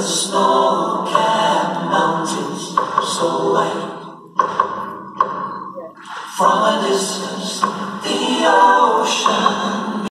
the snow capped mountains so white. From a distance,